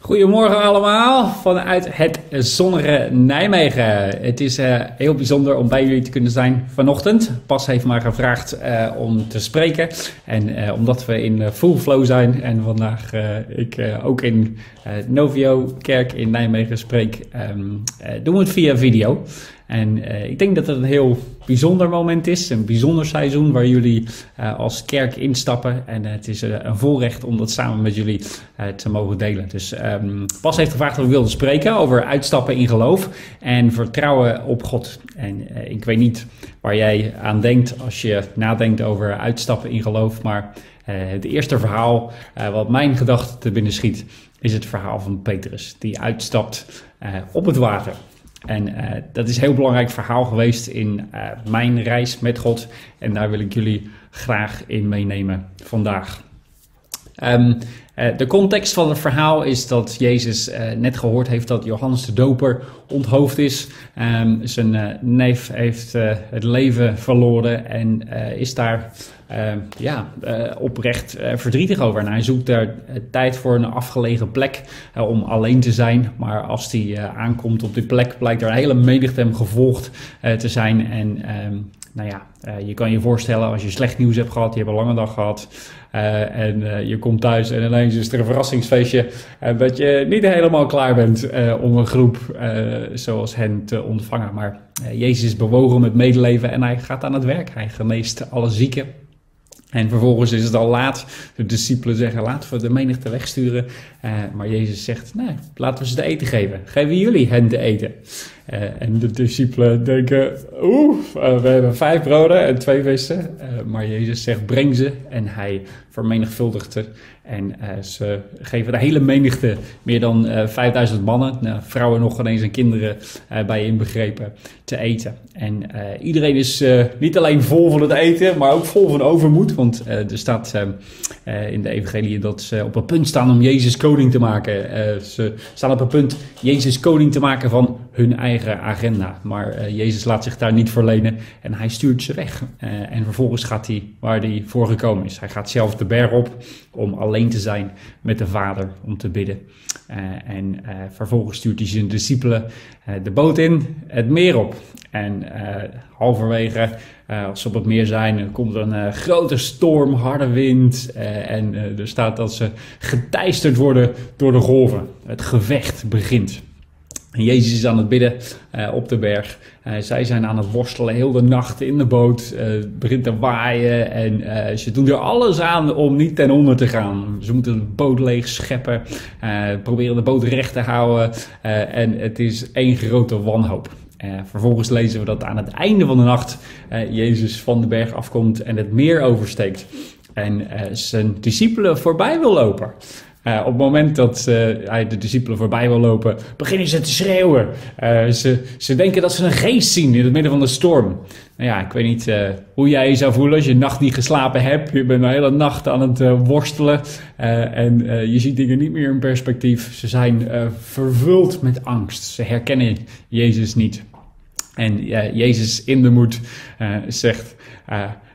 Goedemorgen allemaal vanuit het zonnige Nijmegen. Het is uh, heel bijzonder om bij jullie te kunnen zijn vanochtend. Pas heeft mij gevraagd uh, om te spreken. En uh, omdat we in full flow zijn en vandaag ik ook in Novio Kerk in Nijmegen spreek, um, doen we het via video. En uh, ik denk dat het een heel bijzonder moment is, een bijzonder seizoen waar jullie uh, als kerk instappen. En uh, het is een voorrecht om dat samen met jullie te mogen delen. Dus um, Bas heeft gevraagd of we wilden spreken over uitstappen in geloof en vertrouwen op God. En ik weet niet waar jij aan denkt als je nadenkt over uitstappen in geloof, maar het eerste verhaal wat mijn gedachten te binnen schiet is het verhaal van Petrus, die uitstapt op het water. En uh, dat is een heel belangrijk verhaal geweest in uh, mijn reis met God. En daar wil ik jullie graag in meenemen vandaag. Um, uh, de context van het verhaal is dat Jezus net gehoord heeft dat Johannes de Doper onthoofd is. Um, zijn neef heeft het leven verloren en is daar uh, ja, uh, oprecht uh, verdrietig over. En hij zoekt daar tijd voor een afgelegen plek om alleen te zijn. Maar als hij aankomt op die plek, blijkt er een hele menigte hem gevolgd te zijn. En ehm, nou ja, je kan je voorstellen als je slecht nieuws hebt gehad, je hebt een lange dag gehad. En je komt thuis en ineens is er een verrassingsfeestje. dat je niet helemaal klaar bent om een groep zoals hen te ontvangen. Maar Jezus is bewogen met medeleven en hij gaat aan het werk. Hij geneest alle zieken. En vervolgens is het al laat. De discipelen zeggen: laten we de menigte wegsturen. Maar Jezus zegt: nee, laten we ze te eten geven. Geven jullie hen te eten. Uh, en de discipelen denken: oeh, uh, we hebben vijf broden en twee vissen. maar Jezus zegt: breng ze. En hij vermenigvuldigt het. En ze geven de hele menigte, meer dan 5000 mannen, nou, vrouwen nog ineens en kinderen bij inbegrepen, te eten. En iedereen is niet alleen vol van het eten, maar ook vol van overmoed. Want er staat in de evangelie dat ze op het punt staan om Jezus koning te maken. ze staan op het punt Jezus koning te maken van hun eigen agenda. Maar uh, Jezus laat zich daar niet verlenen en hij stuurt ze weg. Uh, en vervolgens gaat hij waar hij voor gekomen is. Hij gaat zelf de berg op om alleen te zijn met de Vader om te bidden. Uh, en vervolgens stuurt hij zijn discipelen de boot in, het meer op. En halverwege, als ze op het meer zijn, komt er een grote storm, harde wind. en er staat dat ze geteisterd worden door de golven. Het gevecht begint. En Jezus is aan het bidden uh, op de berg. Uh, zij zijn aan het worstelen heel de nacht in de boot. Uh, het begint te waaien en ze doen er alles aan om niet ten onder te gaan. Ze moeten de boot leeg scheppen, proberen de boot recht te houden en het is één grote wanhoop. vervolgens lezen we dat aan het einde van de nacht Jezus van de berg afkomt en het meer oversteekt. En zijn discipelen voorbij wil lopen. Uh, op het moment dat uh, hij de discipelen voorbij wil lopen, beginnen ze te schreeuwen. Uh, ze, ze denken dat ze een geest zien in het midden van de storm. Nou ja, ik weet niet hoe jij je zou voelen als je nacht niet geslapen hebt. Je bent de hele nacht aan het worstelen en je ziet dingen niet meer in perspectief. Ze zijn vervuld met angst. Ze herkennen Jezus niet. En Jezus in de moed zegt,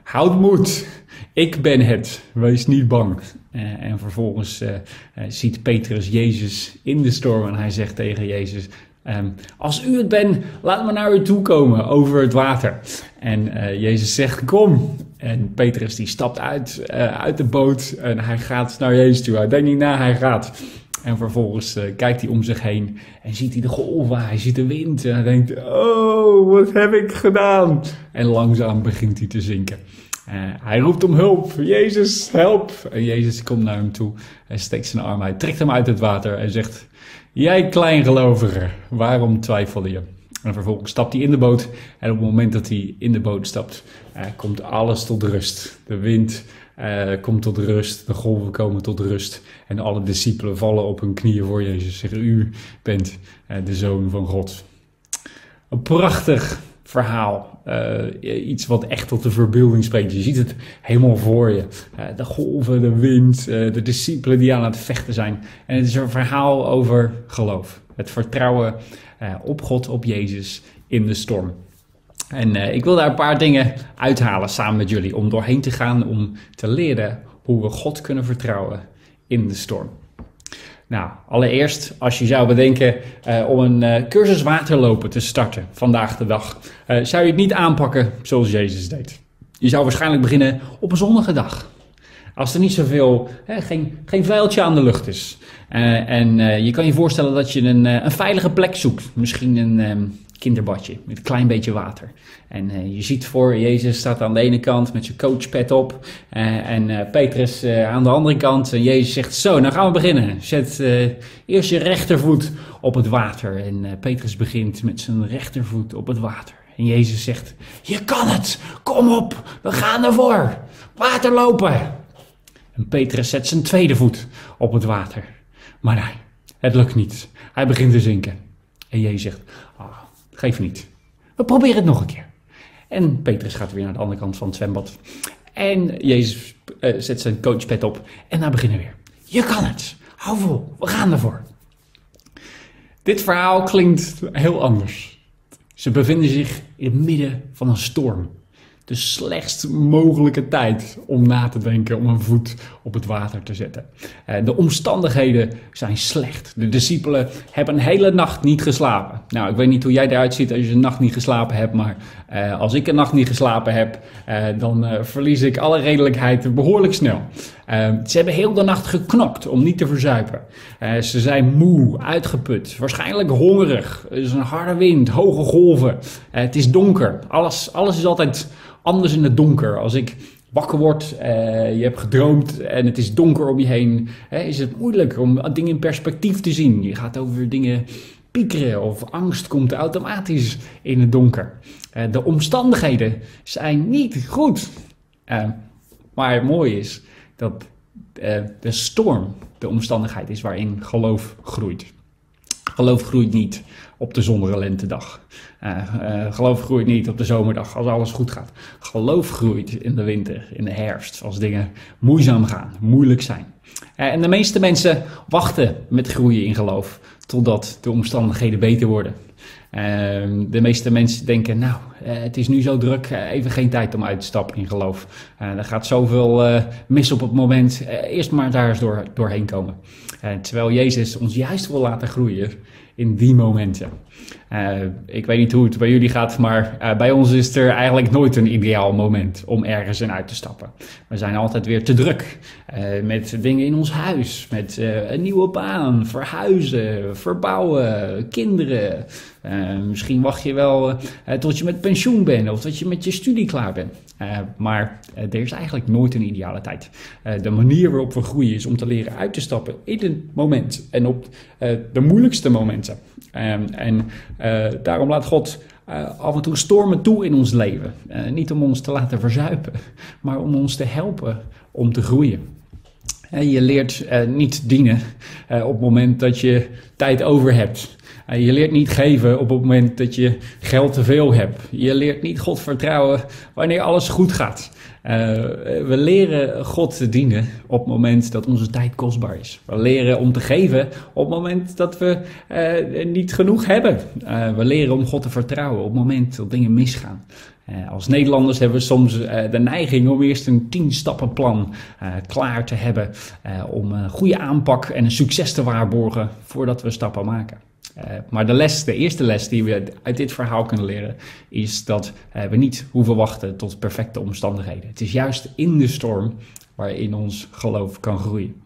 houd moed. Ik ben het, wees niet bang. Uh, en vervolgens uh, uh, ziet Petrus Jezus in de storm en hij zegt tegen Jezus: um, Als u het bent, laat me naar u toe komen over het water. En Jezus zegt: Kom. En Petrus die stapt uit, uit de boot en hij gaat naar Jezus toe. Hij denkt niet na, hij gaat. En vervolgens kijkt hij om zich heen en ziet hij de golven, hij ziet de wind. En hij denkt: Oh, wat heb ik gedaan? En langzaam begint hij te zinken. Uh, hij roept om hulp. Jezus, help. En Jezus komt naar hem toe. Hij steekt zijn arm uit, trekt hem uit het water en zegt: Jij kleingelovige, waarom twijfel je? En vervolgens stapt hij in de boot. En op het moment dat hij in de boot stapt, uh, komt alles tot rust. De wind uh, komt tot rust. De golven komen tot rust. En alle discipelen vallen op hun knieën voor Jezus. Zeggen: U bent de zoon van God. Een prachtig verhaal. Uh, iets wat echt tot de verbeelding spreekt. Je ziet het helemaal voor je. Uh, de golven, de wind, uh, de discipelen die aan het vechten zijn. En het is een verhaal over geloof. Het vertrouwen op God, op Jezus in de storm. En ik wil daar een paar dingen uithalen samen met jullie. Om doorheen te gaan, om te leren hoe we God kunnen vertrouwen in de storm. Nou, allereerst als je zou bedenken uh, om een uh, cursus waterlopen te starten vandaag de dag, uh, zou je het niet aanpakken zoals Jezus deed. Je zou waarschijnlijk beginnen op een zonnige dag. Als er niet zoveel, hè, geen, geen vuiltje aan de lucht is. en je kan je voorstellen dat je een, een veilige plek zoekt. Misschien een, um, kinderbadje met een klein beetje water. En uh, je ziet voor, Jezus staat aan de ene kant met zijn coachpad op. Uh, en uh, Petrus aan de andere kant. En Jezus zegt, zo, nou gaan we beginnen. Zet eerst je rechtervoet op het water. En Petrus begint met zijn rechtervoet op het water. En Jezus zegt, je kan het, kom op, we gaan ervoor. Water lopen. En Petrus zet zijn tweede voet op het water. Maar nee, het lukt niet. Hij begint te zinken. En Jezus zegt, ah, Geef niet. We proberen het nog een keer. En Petrus gaat weer naar de andere kant van het zwembad. En Jezus uh, zet zijn coachpad op. En daar beginnen we weer. Je kan het. Hou vol. We gaan ervoor. Dit verhaal klinkt heel anders. Ze bevinden zich in het midden van een storm de slechtst mogelijke tijd om na te denken om een voet op het water te zetten. Eh, de omstandigheden zijn slecht. De discipelen hebben een hele nacht niet geslapen. Nou, ik weet niet hoe jij eruit ziet als je een nacht niet geslapen hebt, maar uh, als ik een nacht niet geslapen heb, uh, dan verlies ik alle redelijkheid behoorlijk snel. Ze hebben heel de nacht geknokt om niet te verzuipen. ze zijn moe, uitgeput, waarschijnlijk hongerig. Er is een harde wind, hoge golven. het is donker. Alles, alles is altijd anders in het donker. Als ik wakker word, uh, je hebt gedroomd en het is donker om je heen, is het moeilijk om dingen in perspectief te zien. Je gaat over dingen piekeren of angst komt automatisch in het donker. Uh, de omstandigheden zijn niet goed. Uh, maar mooi is dat de storm de omstandigheid is waarin geloof groeit. Geloof groeit niet op de zonnige lentedag. Uh, uh, geloof groeit niet op de zomerdag als alles goed gaat. Geloof groeit in de winter, in de herfst, als dingen moeizaam gaan, moeilijk zijn. En de meeste mensen wachten met groeien in geloof totdat de omstandigheden beter worden. Ehm, de meeste mensen denken, nou, het is nu zo druk, even geen tijd om uit te stappen in geloof. er gaat zoveel mis op het moment, eerst maar daar eens door, doorheen komen. terwijl Jezus ons juist wil laten groeien in die momenten. Ik weet niet hoe het bij jullie gaat, maar bij ons is er eigenlijk nooit een ideaal moment om ergens in uit te stappen. We zijn altijd weer te druk met dingen in ons huis, met een nieuwe baan, verhuizen, verbouwen, kinderen. Misschien wacht je wel tot je met pensioen bent of tot je met je studie klaar bent. maar er is eigenlijk nooit een ideale tijd. de manier waarop we groeien is om te leren uit te stappen in het moment en op de moeilijkste momenten. Um, en daarom laat God af en toe stormen toe in ons leven. Niet om ons te laten verzuipen, maar om ons te helpen om te groeien. je leert niet dienen op het moment dat je tijd over hebt. Je leert niet geven op het moment dat je geld te veel hebt. Je leert niet God vertrouwen wanneer alles goed gaat. Uh, we leren God te dienen op het moment dat onze tijd kostbaar is. We leren om te geven op het moment dat we uh, niet genoeg hebben. Uh, we leren om God te vertrouwen op het moment dat dingen misgaan. als Nederlanders hebben we soms de neiging om eerst een tien stappen plan klaar te hebben om een goede aanpak en een succes te waarborgen voordat we stappen maken. Uh, maar de les, de eerste les die we uit dit verhaal kunnen leren, is dat uh, we niet hoeven wachten tot perfecte omstandigheden. Het is juist in de storm waarin ons geloof kan groeien.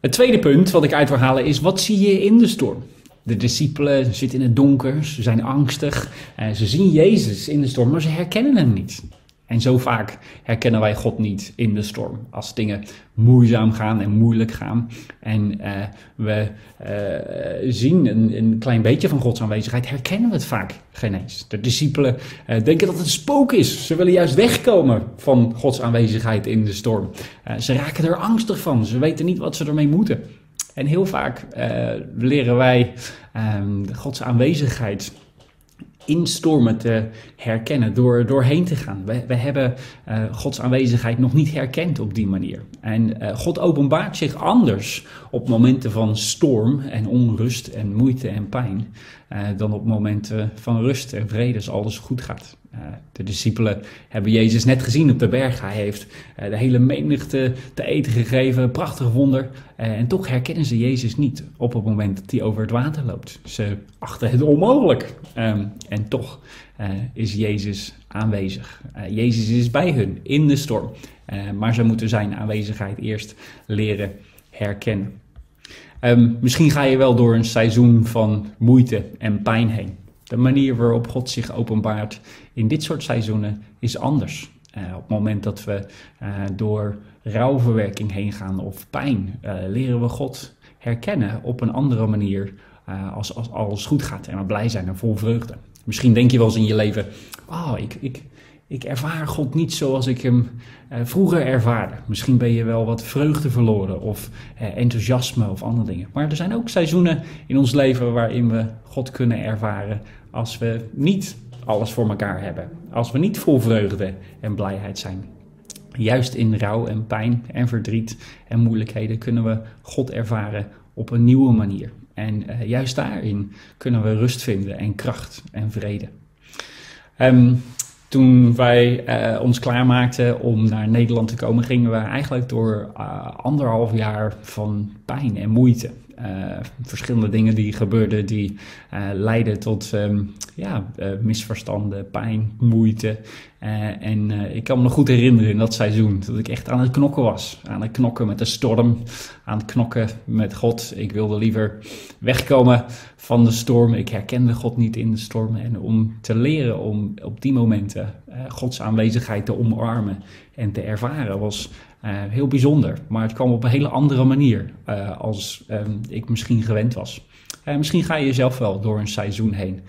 Het tweede punt wat ik uit wil halen is: wat zie je in de storm? De discipelen zitten in het donker, ze zijn angstig, uh, ze zien Jezus in de storm, maar ze herkennen hem niet. En zo vaak herkennen wij God niet in de storm. Als dingen moeizaam gaan en moeilijk gaan. En uh, we uh, zien een, een, klein beetje van Gods aanwezigheid, herkennen we het vaak geen eens. De discipelen uh, denken dat het een spook is. Ze willen juist wegkomen van Gods aanwezigheid in de storm. ze raken er angstig van. Ze weten niet wat ze ermee moeten. En heel vaak leren wij ehm, Gods aanwezigheid in stormen te herkennen, door doorheen te gaan. We, we hebben uh, Gods aanwezigheid nog niet herkend op die manier. En uh, God openbaart zich anders op momenten van storm en onrust en moeite en pijn, uh, dan op momenten van rust en vrede als alles goed gaat. De discipelen hebben Jezus net gezien op de berg. Hij heeft de hele menigte te eten gegeven, prachtig wonder. en toch herkennen ze Jezus niet op het moment dat hij over het water loopt. Ze achten het onmogelijk. Um, en toch is Jezus aanwezig. Jezus is bij hun in de storm. Maar ze moeten zijn aanwezigheid eerst leren herkennen. Um, misschien ga je wel door een seizoen van moeite en pijn heen. De manier waarop God zich openbaart in dit soort seizoenen is anders. op het moment dat we door rouwverwerking heen gaan of pijn, leren we God herkennen op een andere manier als, als alles goed gaat en we blij zijn en vol vreugde. Misschien denk je wel eens in je leven, oh, ik, ik, ik ervaar God niet zoals ik hem uh, vroeger ervaarde. Misschien ben je wel wat vreugde verloren of uh, enthousiasme of andere dingen. Maar er zijn ook seizoenen in ons leven waarin we God kunnen ervaren als we niet alles voor elkaar hebben. Als we niet vol vreugde en blijheid zijn. Juist in rouw en pijn en verdriet en moeilijkheden kunnen we God ervaren op een nieuwe manier. En uh, juist daarin kunnen we rust vinden en kracht en vrede. Um, toen wij uh, ons klaarmaakten om naar Nederland te komen, gingen we eigenlijk door uh, anderhalf jaar van pijn en moeite. Uh, verschillende dingen die gebeurden die uh, leidden tot um, ja, uh, misverstanden, pijn, moeite. en ik kan me goed herinneren in dat seizoen dat ik echt aan het knokken was. Aan het knokken met de storm, aan het knokken met God. Ik wilde liever wegkomen van de storm. Ik herkende God niet in de storm. En om te leren om op die momenten Gods aanwezigheid te omarmen en te ervaren was heel bijzonder, maar het kwam op een hele andere manier uh, als um, ik misschien gewend was. Uh, misschien ga je jezelf wel door een seizoen heen.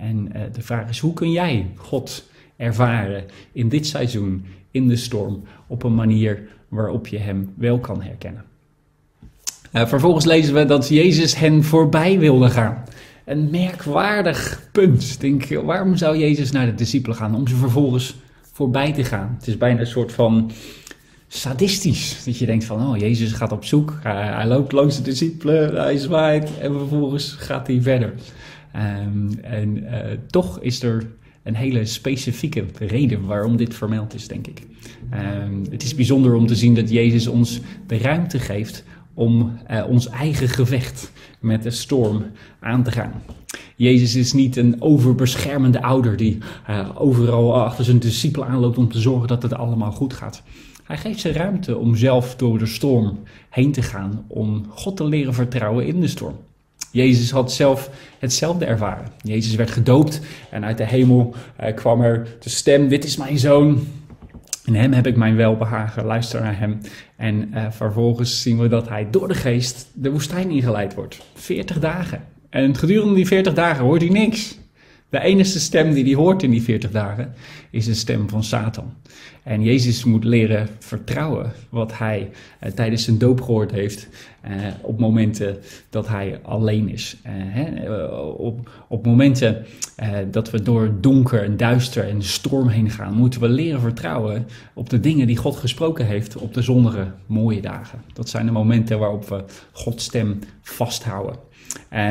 en de vraag is, hoe kun jij God ervaren in dit seizoen, in de storm, op een manier waarop je Hem wel kan herkennen? vervolgens lezen we dat Jezus hen voorbij wilde gaan. Een merkwaardig punt. Denk, waarom zou Jezus naar de discipelen gaan? Om ze vervolgens voorbij te gaan. Het is bijna een soort van sadistisch. Dat je denkt van, oh, Jezus gaat op zoek. hij loopt langs de discipelen, hij zwaait en vervolgens gaat hij verder. Um, en uh, toch is er een hele specifieke reden waarom dit vermeld is, denk ik. Um, het is bijzonder om te zien dat Jezus ons de ruimte geeft om uh, ons eigen gevecht met de storm aan te gaan. Jezus is niet een overbeschermende ouder die uh, overal achter zijn discipelen aanloopt om te zorgen dat het allemaal goed gaat. Hij geeft ze ruimte om zelf door de storm heen te gaan, om God te leren vertrouwen in de storm. Jezus had zelf hetzelfde ervaren. Jezus werd gedoopt en uit de hemel uh, kwam er de stem: Dit is mijn zoon. In hem heb ik mijn welbehagen, luister naar hem. En uh, vervolgens zien we dat hij door de geest de woestijn ingeleid wordt. 40 dagen. En gedurende die 40 dagen hoort hij niks. De enige stem die hij hoort in die 40 dagen is de stem van Satan. En Jezus moet leren vertrouwen wat hij uh, tijdens zijn doop gehoord heeft uh, op momenten dat hij alleen is. Uh, hè, op, op momenten dat we door donker en duister en storm heen gaan, moeten we leren vertrouwen op de dingen die God gesproken heeft op de zonnige mooie dagen. Dat zijn de momenten waarop we Gods stem vasthouden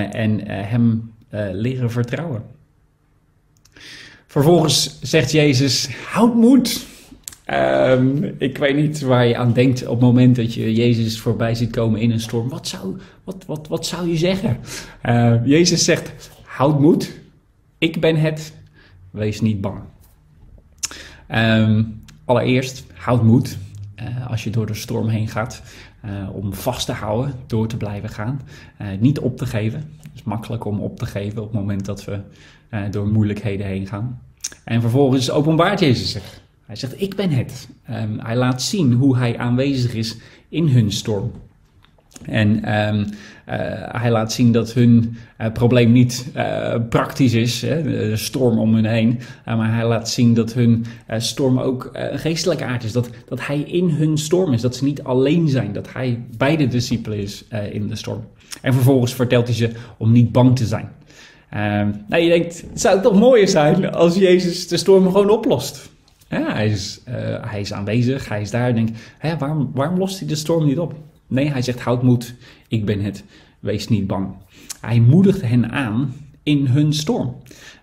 en hem leren vertrouwen. Vervolgens zegt Jezus: houd moed. Um, ik weet niet waar je aan denkt op het moment dat je Jezus voorbij ziet komen in een storm. Wat zou, wat, wat, wat zou je zeggen? Uh, Jezus zegt: houd moed. Ik ben het. Wees niet bang. Um, allereerst, houd moed. Uh, als je door de storm heen gaat. Uh, om vast te houden, door te blijven gaan. niet op te geven. Het is makkelijk om op te geven op het moment dat we door moeilijkheden heen gaan. En vervolgens openbaart Jezus zich. Hij zegt, ik ben het. Um, hij laat zien hoe hij aanwezig is in hun storm. En um, uh, hij laat zien dat hun uh, probleem niet uh, praktisch is, hè, de storm om hun heen. maar hij laat zien dat hun storm ook geestelijke aard is. Dat, dat hij in hun storm is. Dat ze niet alleen zijn. Dat hij bij de discipelen is in de storm. En vervolgens vertelt hij ze om niet bang te zijn. nou, je denkt, het zou toch mooier zijn als Jezus de storm gewoon oplost. Ja, hij, is, hij is aanwezig, hij is daar. En denkt, hè, waarom, waarom lost hij de storm niet op? Nee, hij zegt, houd moed, ik ben het, wees niet bang. Hij moedigt hen aan in hun storm.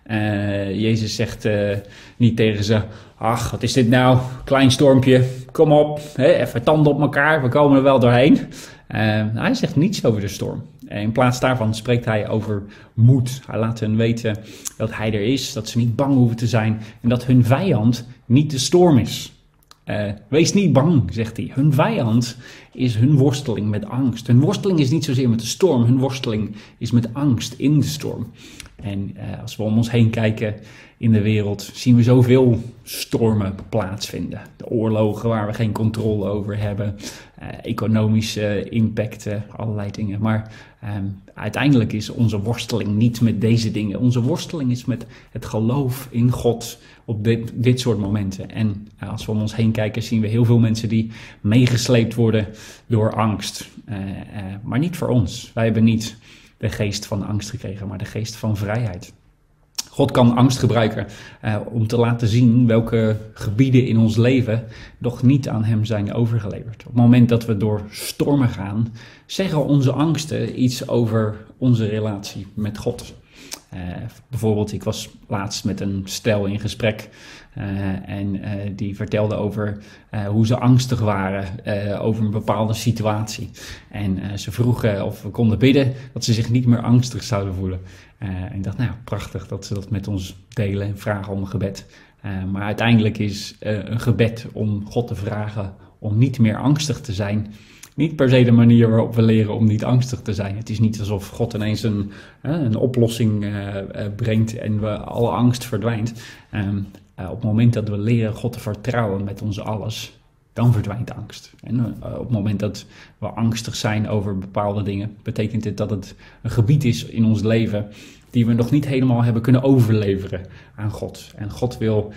Uh, Jezus zegt uh, niet tegen ze: Ach, wat is dit nou? Klein stormpje, kom op, hè, even tanden op elkaar, we komen er wel doorheen. Uh, hij zegt niets over de storm. In plaats daarvan spreekt hij over moed. Hij laat hen weten dat hij er is, dat ze niet bang hoeven te zijn en dat hun vijand niet de storm is. Uh, wees niet bang, zegt hij. Hun vijand is hun worsteling met angst. Hun worsteling is niet zozeer met de storm, hun worsteling is met angst in de storm. En uh, als we om ons heen kijken in de wereld, zien we zoveel stormen plaatsvinden. De oorlogen waar we geen controle over hebben, uh, economische impacten, allerlei dingen. Maar um, uiteindelijk is onze worsteling niet met deze dingen. Onze worsteling is met het geloof in God op dit, dit soort momenten. En uh, als we om ons heen kijken, zien we heel veel mensen die meegesleept worden door angst. Uh, maar niet voor ons. Wij hebben niet de geest van angst gekregen, maar de geest van vrijheid. God kan angst gebruiken uh, om te laten zien welke gebieden in ons leven nog niet aan Hem zijn overgeleverd. Op het moment dat we door stormen gaan, zeggen onze angsten iets over onze relatie met God. Uh, bijvoorbeeld, ik was laatst met een stel in gesprek uh, en uh, die vertelde over hoe ze angstig waren over een bepaalde situatie. En ze vroegen of we konden bidden dat ze zich niet meer angstig zouden voelen. en ik dacht, nou prachtig dat ze dat met ons delen en vragen om een gebed. maar uiteindelijk is een gebed om God te vragen om niet meer angstig te zijn niet per se de manier waarop we leren om niet angstig te zijn. Het is niet alsof God ineens een, een oplossing uh, brengt en we alle angst verdwijnt. Um, uh, op het moment dat we leren God te vertrouwen met ons alles, dan verdwijnt angst. En op het moment dat we angstig zijn over bepaalde dingen, betekent dit dat het een gebied is in ons leven die we nog niet helemaal hebben kunnen overleveren aan God. En God wil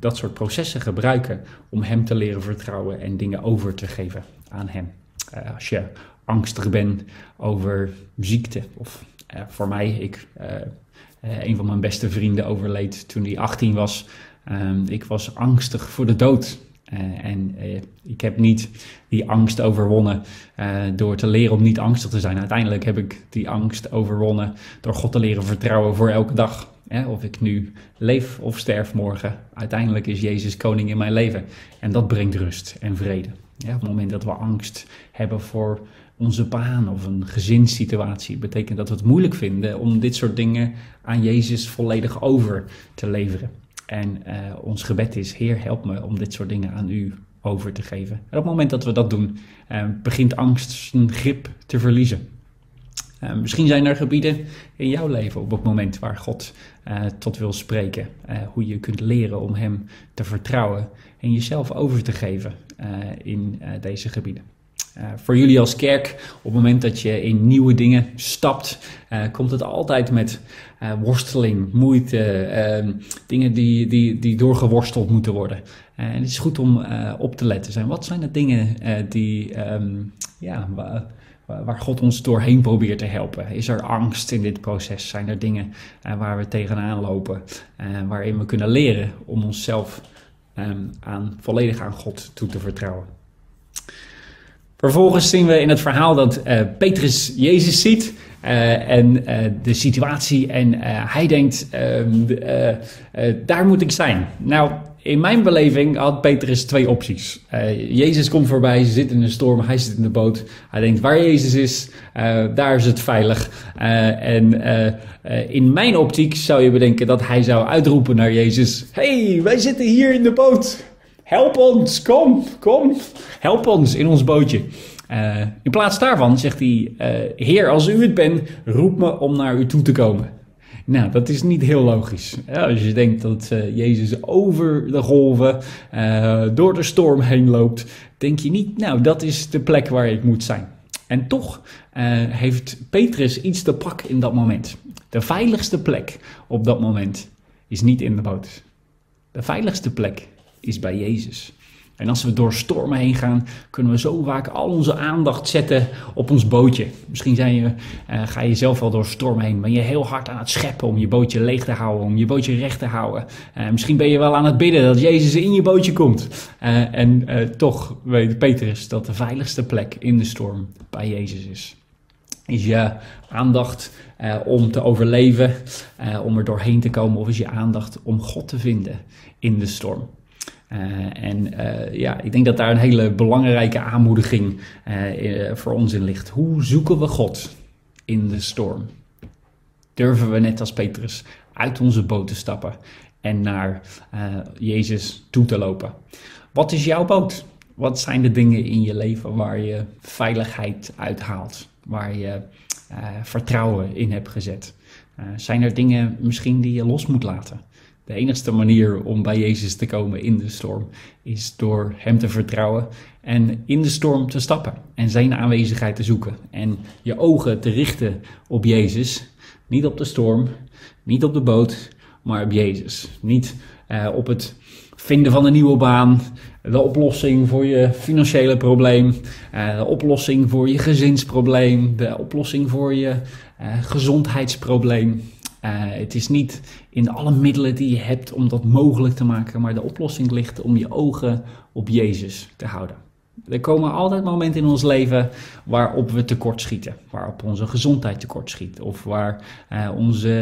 dat soort processen gebruiken om Hem te leren vertrouwen en dingen over te geven aan Hem. Uh, als je angstig bent over ziekte, of uh, voor mij, ik, uh, een van mijn beste vrienden overleed toen hij 18 was. Um, ik was angstig voor de dood. en ik heb niet die angst overwonnen door te leren om niet angstig te zijn. Uiteindelijk heb ik die angst overwonnen door God te leren vertrouwen voor elke dag. of ik nu leef of sterf morgen. Uiteindelijk is Jezus koning in mijn leven. En dat brengt rust en vrede. Ja, op het moment dat we angst hebben voor onze baan of een gezinssituatie, betekent dat we het moeilijk vinden om dit soort dingen aan Jezus volledig over te leveren. En uh, ons gebed is: Heer, help me om dit soort dingen aan U over te geven. En op het moment dat we dat doen, uh, begint angst zijn grip te verliezen. Uh, misschien zijn er gebieden in jouw leven op het moment waar God tot wil spreken. hoe je kunt leren om Hem te vertrouwen en jezelf over te geven in deze gebieden. Voor jullie als kerk, op het moment dat je in nieuwe dingen stapt, komt het altijd met worsteling, moeite, ehm, dingen die, die, die doorgeworsteld moeten worden. en het is goed om op te letten. Wat zijn de dingen die, um, ja, waar God ons doorheen probeert te helpen? Is er angst in dit proces? Zijn er dingen waar we tegenaan lopen, waarin we kunnen leren om onszelf um, aan, volledig aan God toe te vertrouwen. Vervolgens zien we in het verhaal dat Petrus Jezus ziet en de situatie en hij denkt, ehm, daar moet ik zijn. Nou, in mijn beleving had Petrus twee opties. Uh, Jezus komt voorbij, ze zit in een storm, hij zit in de boot. Hij denkt, waar Jezus is, uh, daar is het veilig. Uh, en in mijn optiek zou je bedenken dat hij zou uitroepen naar Jezus: hey, wij zitten hier in de boot. Help ons, kom, kom, help ons in ons bootje. in plaats daarvan zegt hij: Heer, als u het bent, roep me om naar u toe te komen. Nou, dat is niet heel logisch. als je denkt dat uh, Jezus over de golven, uh, door de storm heen loopt, denk je niet, nou, dat is de plek waar ik moet zijn. En toch uh, heeft Petrus iets te pakken in dat moment. De veiligste plek op dat moment is niet in de boot. De veiligste plek is bij Jezus. En als we door stormen heen gaan, kunnen we zo vaak al onze aandacht zetten op ons bootje. Misschien zijn je, uh, ga je zelf wel door stormen heen. Ben je heel hard aan het scheppen om je bootje leeg te houden, om je bootje recht te houden. Uh, misschien ben je wel aan het bidden dat Jezus in je bootje komt. Uh, en toch weet Petrus dat de veiligste plek in de storm bij Jezus is. Is je aandacht om te overleven, om er doorheen te komen, of is je aandacht om God te vinden in de storm? Uh, en uh, ja, ik denk dat daar een hele belangrijke aanmoediging uh, voor ons in ligt. Hoe zoeken we God in de storm? Durven we net als Petrus uit onze boot te stappen en naar Jezus toe te lopen? Wat is jouw boot? Wat zijn de dingen in je leven waar je veiligheid uithaalt? Waar je vertrouwen in hebt gezet? zijn er dingen misschien die je los moet laten? De enigste manier om bij Jezus te komen in de storm is door Hem te vertrouwen en in de storm te stappen en Zijn aanwezigheid te zoeken en je ogen te richten op Jezus. Niet op de storm, niet op de boot, maar op Jezus. Niet uh, op het vinden van een nieuwe baan, de oplossing voor je financiële probleem, uh, de oplossing voor je gezinsprobleem, de oplossing voor je uh, gezondheidsprobleem. Uh, het is niet in alle middelen die je hebt om dat mogelijk te maken, maar de oplossing ligt om je ogen op Jezus te houden. Er komen altijd momenten in ons leven waarop we tekortschieten, waarop onze gezondheid tekortschiet of waar uh, onze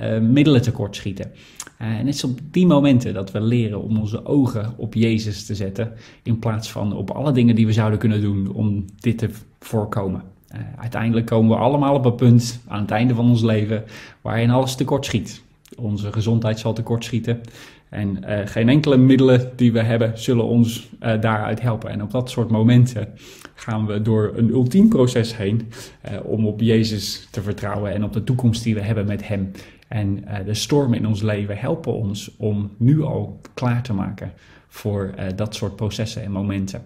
uh, middelen tekortschieten. en het is op die momenten dat we leren om onze ogen op Jezus te zetten, in plaats van op alle dingen die we zouden kunnen doen om dit te voorkomen. Uh, uiteindelijk komen we allemaal op een punt aan het einde van ons leven waarin alles tekort schiet. Onze gezondheid zal tekort schieten. En uh, geen enkele middelen die we hebben zullen ons uh, daaruit helpen. En op dat soort momenten gaan we door een ultiem proces heen om op Jezus te vertrouwen en op de toekomst die we hebben met Hem. En de stormen in ons leven helpen ons om nu al klaar te maken voor dat soort processen en momenten.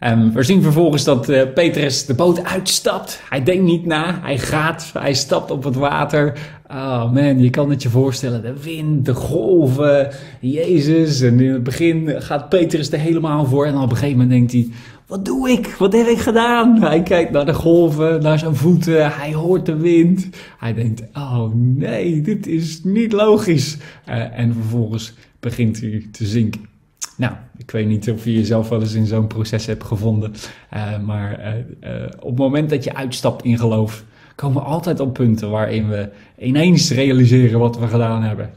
Um, we zien vervolgens dat uh, Petrus de boot uitstapt. Hij denkt niet na, hij gaat, hij stapt op het water. Oh man, je kan het je voorstellen. De wind, de golven, Jezus. En in het begin gaat Petrus er helemaal voor. En op een gegeven moment denkt hij, wat doe ik? Wat heb ik gedaan? Hij kijkt naar de golven, naar zijn voeten. Hij hoort de wind. Hij denkt, oh nee, dit is niet logisch. Uh, en vervolgens begint hij te zinken. Nou, ik weet niet of je jezelf wel eens in zo'n proces hebt gevonden. Uh, maar uh, uh, op het moment dat je uitstapt in geloof, komen we altijd op punten waarin we ineens realiseren wat we gedaan hebben.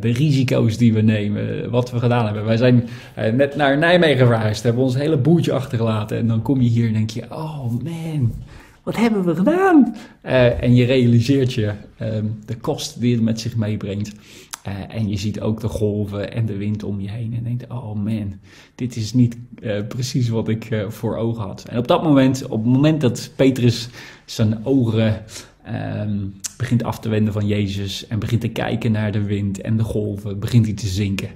de risico's die we nemen, wat we gedaan hebben. Wij zijn net naar Nijmegen verhuisd, hebben ons hele boertje achtergelaten. En dan kom je hier en denk je, oh man, wat hebben we gedaan? en je realiseert je ehm, de kost die het met zich meebrengt. Uh, en je ziet ook de golven en de wind om je heen. En denkt, oh man, dit is niet uh, precies wat ik uh, voor ogen had. En op dat moment, op het moment dat Petrus zijn ogen um, begint af te wenden van Jezus. En begint te kijken naar de wind en de golven, begint hij te zinken.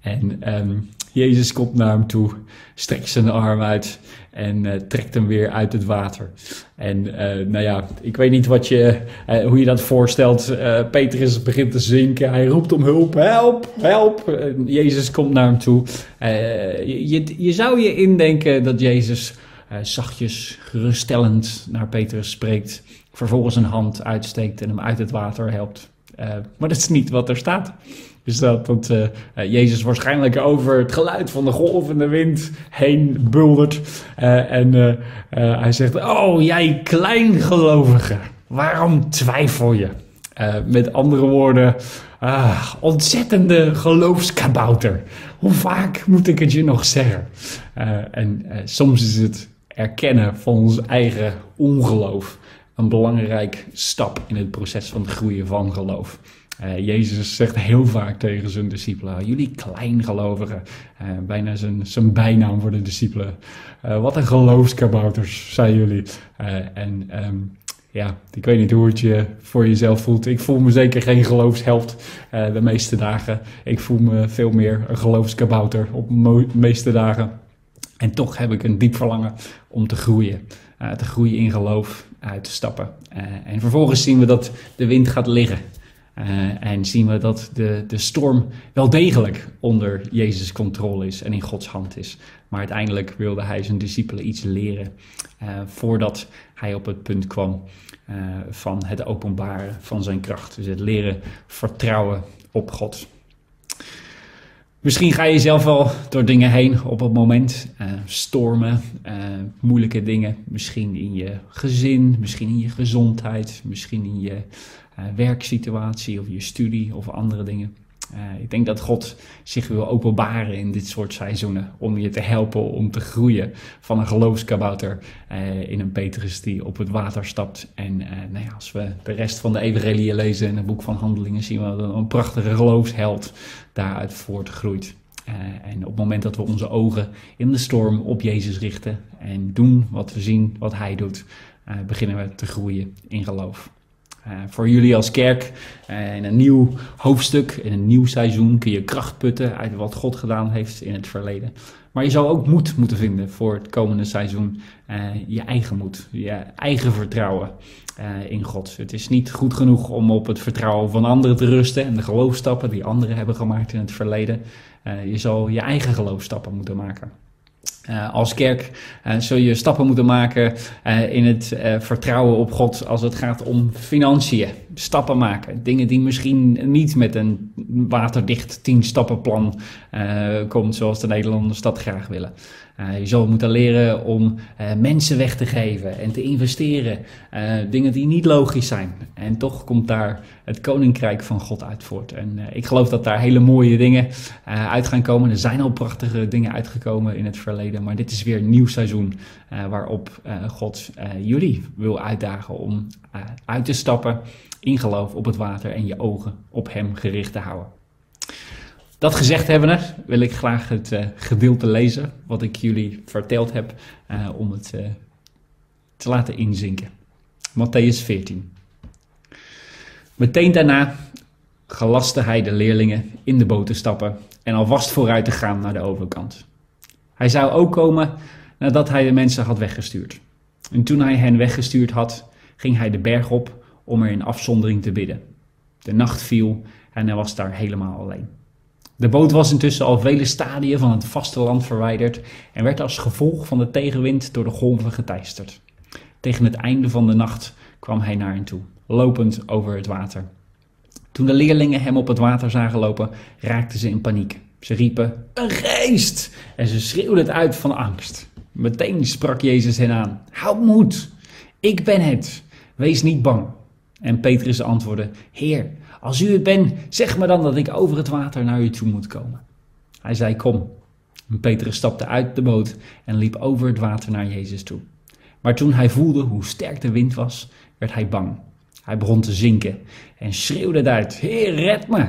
En um, Jezus komt naar hem toe, strekt zijn arm uit en uh, trekt hem weer uit het water. En uh, nou ja, ik weet niet wat je, uh, hoe je dat voorstelt. Petrus begint te zinken, hij roept om hulp, help, help. Jezus komt naar hem toe. Je, je, zou je indenken dat Jezus zachtjes, geruststellend naar Petrus spreekt. Vervolgens een hand uitsteekt en hem uit het water helpt. maar dat is niet wat er staat. Dus dat, dat uh, Jezus waarschijnlijk over het geluid van de golvende wind heen buldert. Uh, en hij zegt: Oh, jij kleingelovige, waarom twijfel je? met andere woorden, ah, ontzettende geloofskabouter. Hoe vaak moet ik het je nog zeggen? en soms is het erkennen van ons eigen ongeloof een belangrijk stap in het proces van groeien van geloof. Uh, Jezus zegt heel vaak tegen zijn discipelen: Jullie kleingelovigen. Uh, bijna zijn, zijn bijnaam voor de discipelen. Uh, wat een geloofskabouters, zijn jullie. en um, ja, ik weet niet hoe het je voor jezelf voelt. Ik voel me zeker geen geloofsheld de meeste dagen. Ik voel me veel meer een geloofskabouter op de meeste dagen. En toch heb ik een diep verlangen om te groeien. te groeien in geloof, uit te stappen. en vervolgens zien we dat de wind gaat liggen. Uh, en zien we dat de, de storm wel degelijk onder Jezus' controle is en in Gods hand is. Maar uiteindelijk wilde hij zijn discipelen iets leren uh, voordat hij op het punt kwam uh, van het openbaren van zijn kracht. Dus het leren vertrouwen op God. Misschien ga je zelf wel door dingen heen op het moment. Stormen, moeilijke dingen. Misschien in je gezin, misschien in je gezondheid, misschien in je werksituatie of je studie of andere dingen. ik denk dat God zich wil openbaren in dit soort seizoenen om je te helpen om te groeien van een geloofskabouter in een Petrus die op het water stapt. En nou ja, als we de rest van de evangelie lezen in het boek van Handelingen zien we een prachtige geloofsheld daaruit voortgroeit. Uh, en op het moment dat we onze ogen in de storm op Jezus richten en doen wat we zien, wat Hij doet, uh, beginnen we te groeien in geloof. Uh, voor jullie als kerk in een nieuw hoofdstuk, in een nieuw seizoen, kun je kracht putten uit wat God gedaan heeft in het verleden. Maar je zou ook moed moeten vinden voor het komende seizoen. je eigen moed, je eigen vertrouwen in God. Het is niet goed genoeg om op het vertrouwen van anderen te rusten en de geloofstappen die anderen hebben gemaakt in het verleden. Je zal je eigen geloofstappen moeten maken. Uh, als kerk uh, zul je stappen moeten maken uh, in het vertrouwen op God als het gaat om financiën. Stappen maken. Dingen die misschien niet met een waterdicht tien stappenplan komt zoals de Nederlanders dat graag willen. je zal moeten leren om mensen weg te geven en te investeren. dingen die niet logisch zijn. En toch komt daar het koninkrijk van God uit voort. En ik geloof dat daar hele mooie dingen uit gaan komen. Er zijn al prachtige dingen uitgekomen in het verleden maar dit is weer een nieuw seizoen uh, waarop uh, God uh, jullie wil uitdagen om uit te stappen in geloof op het water en je ogen op Hem gericht te houden. Dat gezegd hebbende wil ik graag het gedeelte lezen wat ik jullie verteld heb om het te laten inzinken. Matthäus 14. Meteen daarna gelaste hij de leerlingen in de boot te stappen en alvast vooruit te gaan naar de overkant. Hij zou ook komen nadat hij de mensen had weggestuurd. En toen hij hen weggestuurd had, ging hij de berg op om er in afzondering te bidden. De nacht viel en hij was daar helemaal alleen. De boot was intussen al vele stadien van het vasteland verwijderd en werd als gevolg van de tegenwind door de golven geteisterd. Tegen het einde van de nacht kwam hij naar hen toe, lopend over het water. Toen de leerlingen hem op het water zagen lopen, raakten ze in paniek. Ze riepen, een geest! En ze schreeuwden het uit van angst. Meteen sprak Jezus hen aan. Houd moed, ik ben het. Wees niet bang. En Petrus antwoordde, Heer, als u het bent, zeg me dan dat ik over het water naar u toe moet komen. Hij zei, kom. En Petrus stapte uit de boot en liep over het water naar Jezus toe. Maar toen hij voelde hoe sterk de wind was, werd hij bang. Hij begon te zinken en schreeuwde uit, Heer, red me!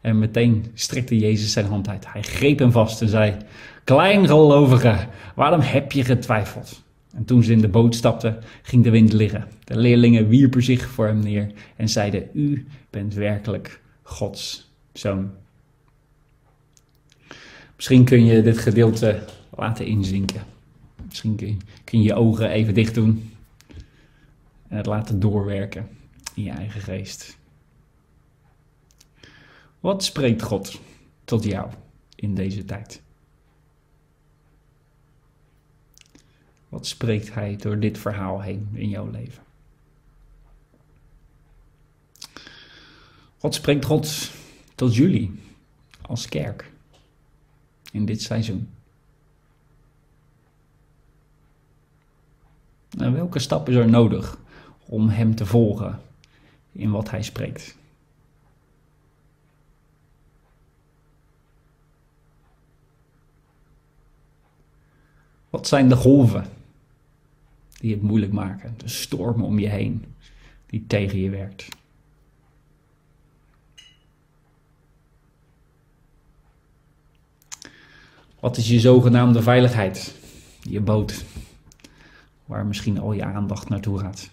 En meteen strekte Jezus zijn hand uit. Hij greep hem vast en zei: Kleingelovige, waarom heb je getwijfeld? En toen ze in de boot stapten, ging de wind liggen. De leerlingen wierpen zich voor hem neer en zeiden: U bent werkelijk Gods zoon. Misschien kun je dit gedeelte laten inzinken. Misschien kun je, kun je je ogen even dicht doen en het laten doorwerken in je eigen geest. Wat spreekt God tot jou in deze tijd? Wat spreekt Hij door dit verhaal heen in jouw leven? Wat spreekt God tot jullie als kerk in dit seizoen? En welke stap is er nodig om Hem te volgen in wat Hij spreekt? Wat zijn de golven die het moeilijk maken? De stormen om je heen die tegen je werkt. Wat is je zogenaamde veiligheid? Je boot, waar misschien al je aandacht naartoe gaat.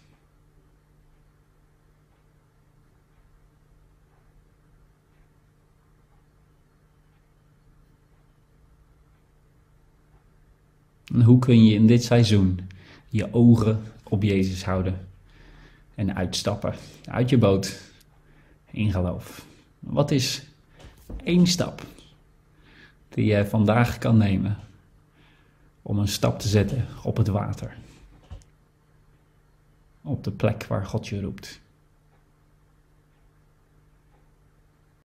En hoe kun je in dit seizoen je ogen op Jezus houden en uitstappen uit je boot in geloof. Wat is één stap die je vandaag kan nemen om een stap te zetten op het water? Op de plek waar God je roept.